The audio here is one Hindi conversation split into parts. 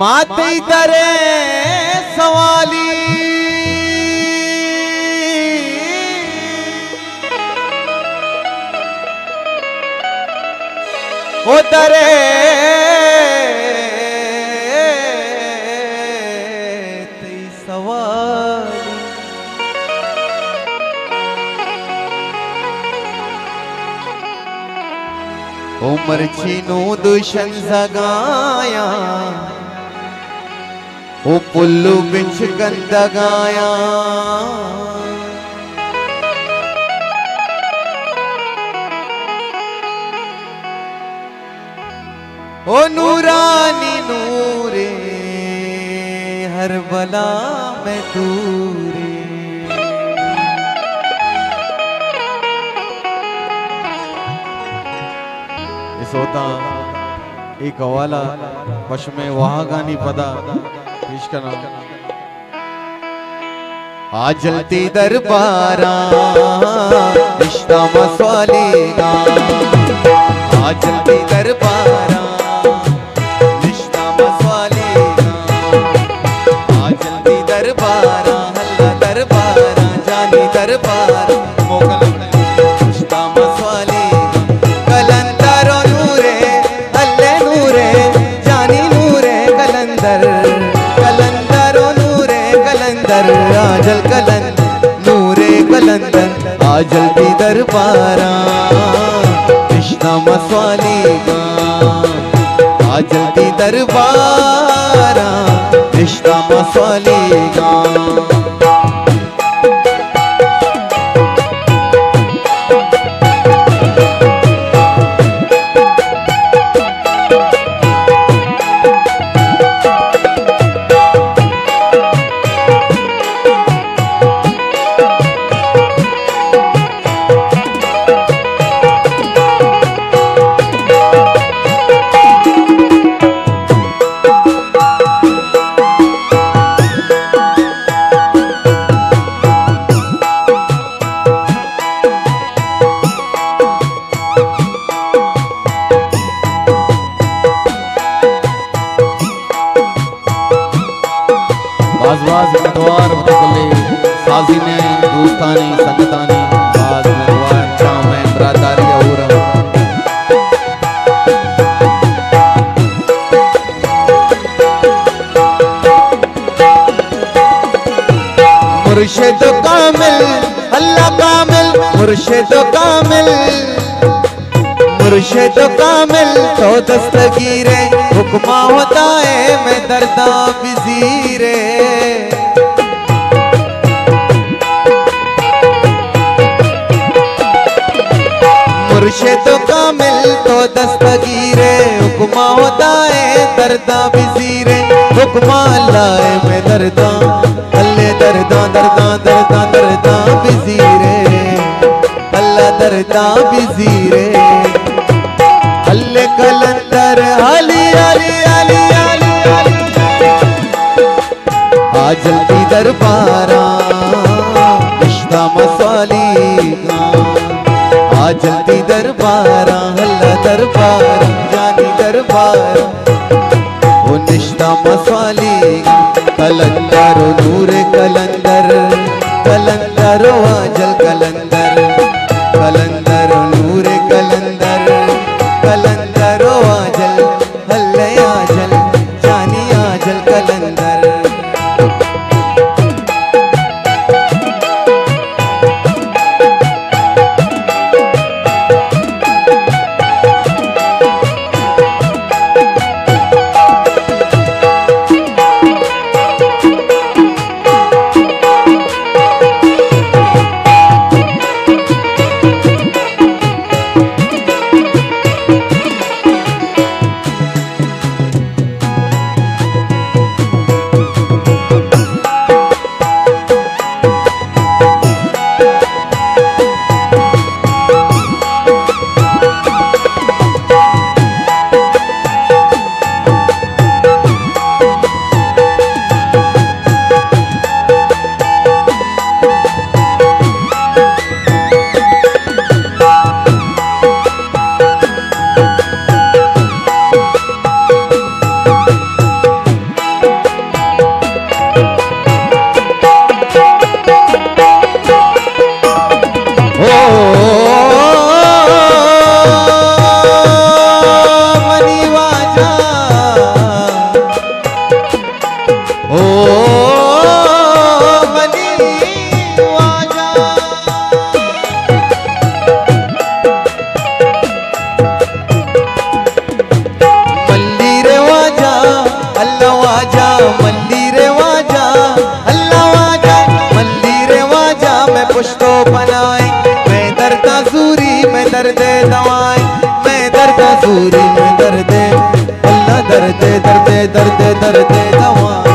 माते दरे सवाली। ओ दरे सवाली उमर छीनू दुशन जगाया। ओ पुल्लू बिच गंदगाया। ओ नूरानी नूरे, हर बला में दूरे। इस होता एक हवाला पश में वहा गानी पदा। करना आ जलती दरबारा रिश्ता मसवालेगा आ जलती दरबारा कलंदर आजल कलन नूरे कलंदन आजल की दरबारा। कृष्णा मसवाली आजल की दरबारा। कृष्णा मसवालेगा मुर्शिद कामिल मुर्शिद कामिल तो दस्तगीरे, हुक्मा होता है मैं दर्दा बिजीरे मुर्शिद कामिल तो दस्तगीरे, हुक्मा होता है दर्दा बिजीरे हुक्मा है मैं दर्दा, अल्ले दर्दा दर्दा दर्दा दर्दा बिजीरे दर्दा बिजीरे अल्ले कलंदर, हली हली हली हली हली। आ जल्दी दरबारा, रिश्ता मसाली आ जल्दी दरबारा, हल्ला दरबारा, जानी दरबारा। ओ निश्ता मसाली हल्ले आजल मैं पुश्तो बनाए मैं दर्द सूरी, मैं दर्द दवाई, मैं दर्द सूरी, मैं दर्द अल्लाह दर्द दर्द दर्द दर्द दवाई।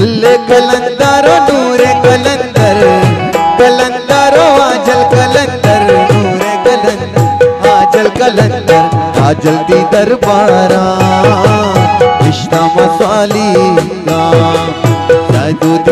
अल्ले कलंदरो नूरे कलंदर, कलंदरो आजल कलंदर, नूरे कलंदर, आजल कलंदर, आजल दी दरबारा, रिश्ता मसाली जादू दी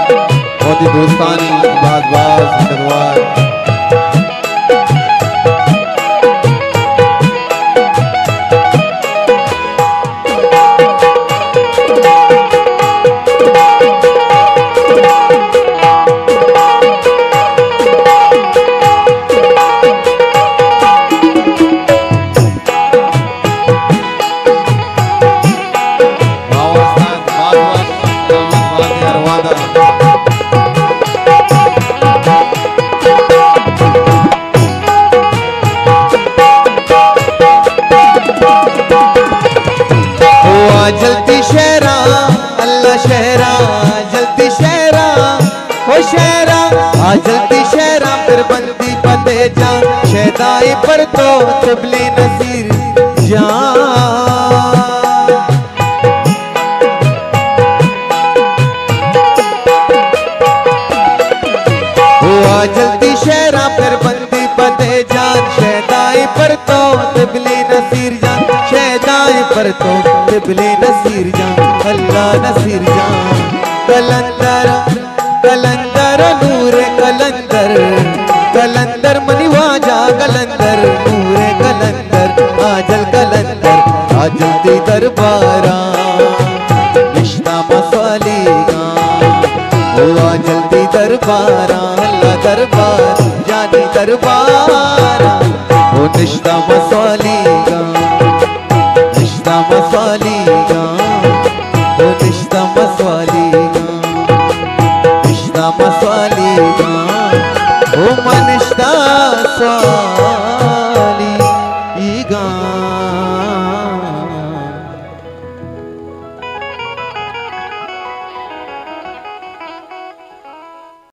दोस्तानी बाज बाज जल्दी शहरा, अल्लाह शहरा जल्दी शहरा, ओ शहरा। आ जल्दी शहरा, फिर बंदी पते जा शहदाई पर तो तबली नसीर जा शहरा बंदी पते पर तो तिबली पर तो तिबली नसीर जान, अल्लाह नसीर जान। कलंदर कलंदर नूर, कलंदर। कलंदर मनिवाजा, कलंदर नूर, कलंदर। आजल कलंदर, आजल दी दरबारा। रिश्ता मसाली ओ आ जल्दी दरबारा। अल्लाह दरबार, जानी दरबारा। ओ निश्ता Masvaliga, Krishna Masvaliga, Krishna Masvaliga.